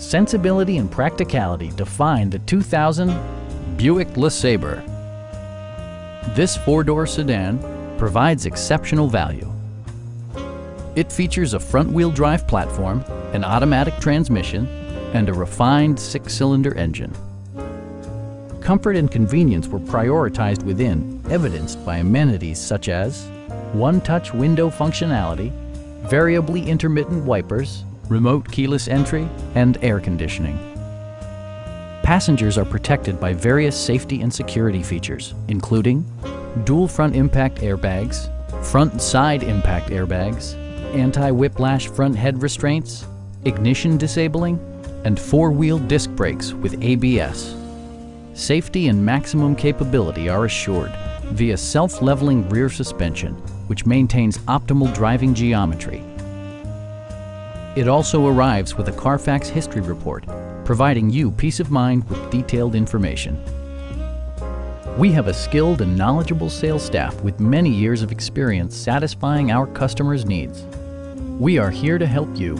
sensibility and practicality define the 2000 Buick LeSabre. This four-door sedan provides exceptional value. It features a front-wheel drive platform, an automatic transmission, and a refined six-cylinder engine. Comfort and convenience were prioritized within, evidenced by amenities such as one-touch window functionality, variably intermittent wipers, remote keyless entry, and air conditioning. Passengers are protected by various safety and security features, including dual front impact airbags, front side impact airbags, anti-whiplash front head restraints, ignition disabling, and four-wheel disc brakes with ABS. Safety and maximum capability are assured via self-leveling rear suspension, which maintains optimal driving geometry. It also arrives with a Carfax history report, providing you peace of mind with detailed information. We have a skilled and knowledgeable sales staff with many years of experience satisfying our customers' needs. We are here to help you